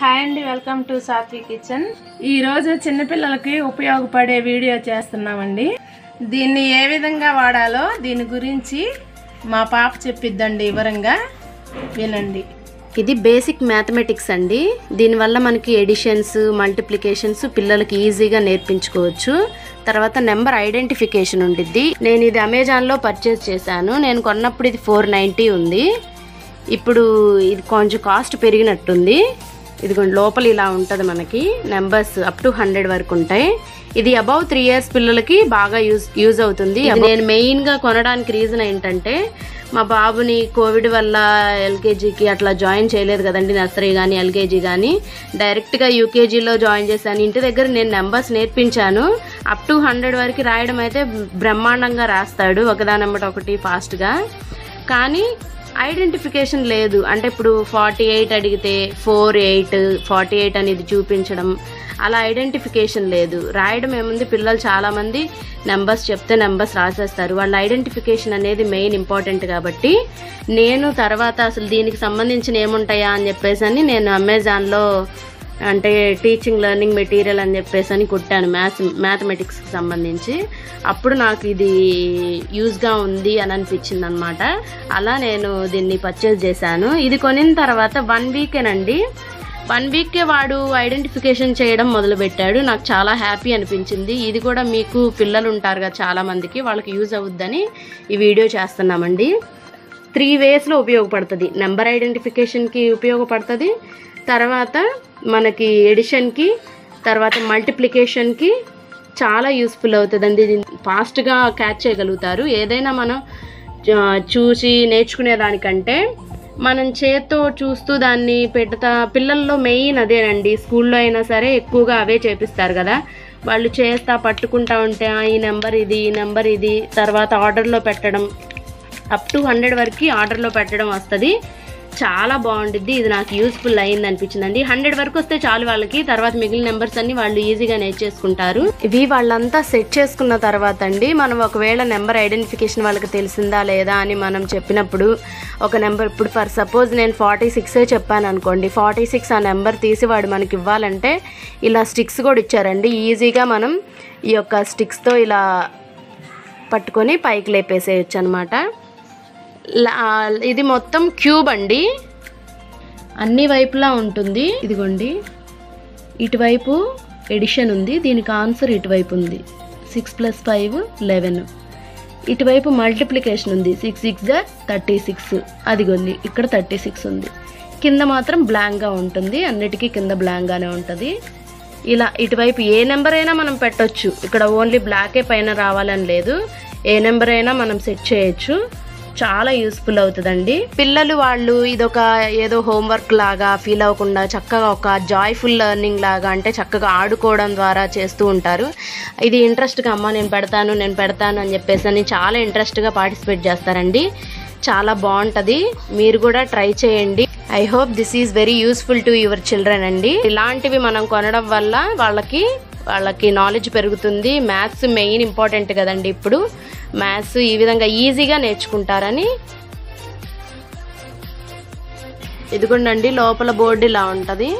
Hi అండి welcome to Saatvi kitchen. ఈరోజు చిన్నపిల్లలకి ఉపయోగపడే వీడియో చేస్తున్నామండి. దీన్ని ఏ విధంగా వాడాలో దీని గురించి మా పాప చెప్పిద్దండి వివరంగా వినండి. ఇది బేసిక్ మ్యాథమెటిక్స్ అండి. దీనివల్ల మనకి ఎడిషన్స్ మల్టిప్లికేషన్స్ పిల్లలకి ఈజీగా నేర్పించుకోవచ్చు. తర్వాత నెంబర్ ఐడెంటిఫికేషన్ ఉండిద్ది. నేను ఇది అమెజాన్లో పర్చేస్ చేశాను. నేను కొన్నప్పుడు ఇది ఫోర్ నైంటీ ఉంది. ఇప్పుడు ఇది కొంచెం కాస్ట్ పెరిగినట్టుంది. ఇదిగోండి లోపల ఇలా ఉంటుంది మనకి. నెంబర్స్ అప్ టు హండ్రెడ్ వరకు ఉంటాయి. ఇది అబౌవ్ త్రీ ఇయర్స్ పిల్లలకి బాగా యూజ్ యూజ్ అవుతుంది. నేను మెయిన్గా కొనడానికి రీజన్ ఏంటంటే మా బాబుని కోవిడ్ వల్ల ఎల్కేజీకి అట్లా జాయిన్ చేయలేదు కదండి నర్సరీ కానీ ఎల్కేజీ కానీ డైరెక్ట్గా యూకేజీలో జాయిన్ చేశాను. ఇంటి దగ్గర నేను నెంబర్స్ నేర్పించాను. అప్ టు హండ్రెడ్ వరకు రాయడం అయితే బ్రహ్మాండంగా రాస్తాడు ఒకదానమ్మటి ఒకటి ఫాస్ట్గా కానీ ఐడెంటిఫికేషన్ లేదు. అంటే ఇప్పుడు ఫార్టీ ఎయిట్ అడిగితే ఫోర్ ఎయిట్ ఫార్టీ ఎయిట్ అనేది చూపించడం అలా ఐడెంటిఫికేషన్ లేదు. రాయడం ఏముంది? పిల్లలు చాలామంది నెంబర్స్ చెప్తే నెంబర్స్ రాసేస్తారు. వాళ్ళ ఐడెంటిఫికేషన్ అనేది మెయిన్ ఇంపార్టెంట్ కాబట్టి నేను తర్వాత అసలు దీనికి సంబంధించిన ఏముంటాయా అని చెప్పేసి అని నేను అమెజాన్లో అంటే టీచింగ్ లెర్నింగ్ మెటీరియల్ అని చెప్పేసి అని కుట్టాను మ్యాథ్స్ మ్యాథమెటిక్స్కి సంబంధించి. అప్పుడు నాకు ఇది యూజ్గా ఉంది అని అనిపించింది అనమాట అలా నేను దీన్ని పర్చేస్ చేశాను. ఇది కొనిన తర్వాత వన్ వీకేనండి వన్ వీక్కే వాడు ఐడెంటిఫికేషన్ చేయడం మొదలుపెట్టాడు. నాకు చాలా హ్యాపీ అనిపించింది. ఇది కూడా మీకు పిల్లలు ఉంటారు కదా చాలా మందికి వాళ్ళకి యూజ్ అవుద్దని ఈ వీడియో చేస్తున్నామండి. త్రీ వేస్లో ఉపయోగపడుతుంది. నెంబర్ ఐడెంటిఫికేషన్కి ఉపయోగపడుతుంది. తర్వాత మనకి ఎడిషన్కి తర్వాత మల్టిప్లికేషన్కి చాలా యూస్ఫుల్ అవుతుందండి. ఫాస్ట్గా క్యాచ్ చేయగలుగుతారు. ఏదైనా మనం చూసి చూసి నేర్చుకునేదానికంటే మనం చేత్తో చూస్తూ దాన్ని పెడతా పిల్లల్లో మెయిన్ అదేనండి. స్కూల్లో అయినా సరే ఎక్కువగా అవే చేపిస్తారు కదా. వాళ్ళు చేస్తా పట్టుకుంటా ఉంటే "ఆ, ఈ నెంబర్ ఇది ఈ నెంబర్ ఇది. తర్వాత ఆర్డర్లో పెట్టడం అప్ టు హండ్రెడ్ వరకు ఆర్డర్లో పెట్టడం వస్తుంది. చాలా బాగుంటుంది ఇది నాకు యూస్ఫుల్ అయింది అనిపించిందండి హండ్రెడ్ వరకు వస్తే చాలు వాళ్ళకి. తర్వాత మిగిలిన నెంబర్స్ అన్ని వాళ్ళు ఈజీగా నేర్చేసుకుంటారు ఇవి వాళ్ళంతా సెట్ చేసుకున్న తర్వాత అండి మనం ఒకవేళ నెంబర్ ఐడెంటిఫికేషన్ వాళ్ళకి తెలిసిందా లేదా అని మనం చెప్పినప్పుడు ఒక నెంబర్ ఇప్పుడు ఫర్ సపోజ్ నేను ఫార్టీ సిక్సే చెప్పాను అనుకోండి ఫార్టీ సిక్స్ ఆ నెంబర్ తీసి వాడు మనకి ఇవ్వాలంటే ఇలా స్టిక్స్ కూడా ఇచ్చారండి. ఈజీగా మనం ఈ యొక్క స్టిక్స్తో ఇలా పట్టుకొని పైకి లేపేసేయచ్చు అనమాట ఇది మొత్తం క్యూబ్ అండి. అన్ని వైపులా ఉంటుంది. ఇదిగోండి. ఇటువైపు ఎడిషన్ ఉంది. దీనికి ఆన్సర్ ఇటువైపు ఉంది. సిక్స్ ప్లస్ ఫైవ్ లెవెన్ ఇటువైపు మల్టిప్లికేషన్ ఉంది. సిక్స్ సిక్స్గా థర్టీ సిక్స్ అదిగోండి. ఇక్కడ థర్టీ సిక్స్ ఉంది. కింద మాత్రం బ్లాంక్గా ఉంటుంది. అన్నిటికీ కింద బ్లాంక్గానే ఉంటుంది. ఇలా ఇటువైపు ఏ నెంబర్ అయినా మనం పెట్టొచ్చు. ఇక్కడ ఓన్లీ బ్లాకే పైన రావాలని లేదు. ఏ నెంబర్ అయినా మనం సెట్ చేయొచ్చు. చాలా యూస్ఫుల్ అవుతుందండి. పిల్లలు వాళ్ళు ఇదొక ఏదో హోంవర్క్ లాగా ఫీల్ అవ్వకుండా చక్కగా ఒక జాయ్ఫుల్ లెర్నింగ్ లాగా అంటే చక్కగా ఆడుకోవడం ద్వారా చేస్తూ ఉంటారు. ఇది ఇంట్రెస్ట్గా అమ్మ నేను పెడతాను నేను పెడతాను అని చెప్పేసి అని చాలా ఇంట్రెస్ట్గా పార్టిసిపేట్ చేస్తారండి. చాలా బాగుంటుంది. మీరు కూడా ట్రై చేయండి. I hope this is very useful to your children అండి. ఇలాంటివి మనం కొనడం వల్ల వాళ్ళకి వాళ్ళకి నాలెడ్జ్ పెరుగుతుంది. మ్యాథ్స్ మెయిన్ ఇంపార్టెంట్ కదండి ఇప్పుడు. మ్యాథ్స్ ఈ విధంగా ఈజీగా నేర్చుకుంటారని ఇదిగోండి లోపల బోర్డు ఇలా ఉంటుంది.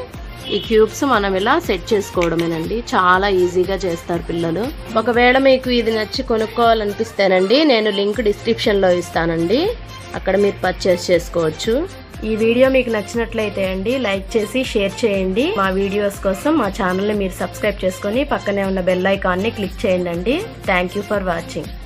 ఈ క్యూబ్స్ మనం ఇలా సెట్ చేసుకోవడమేనండి. చాలా ఈజీగా చేస్తారు పిల్లలు. ఒకవేళ మీకు ఇది నచ్చి కొనుక్కోవాలనిపిస్తేనండి నేను లింక్ డిస్క్రిప్షన్లో ఇస్తానండి. అక్కడ మీరు పర్చేస్ చేసుకోవచ్చు. ఈ వీడియో మీకు నచ్చినట్లయితే అండి లైక్ చేసి షేర్ చేయండి. మా వీడియోస్ కోసం మా ఛానల్ని మీరు సబ్స్క్రైబ్ చేసుకొని పక్కనే ఉన్న బెల్ ఐకాన్ని క్లిక్ చేయండి. Thank you for watching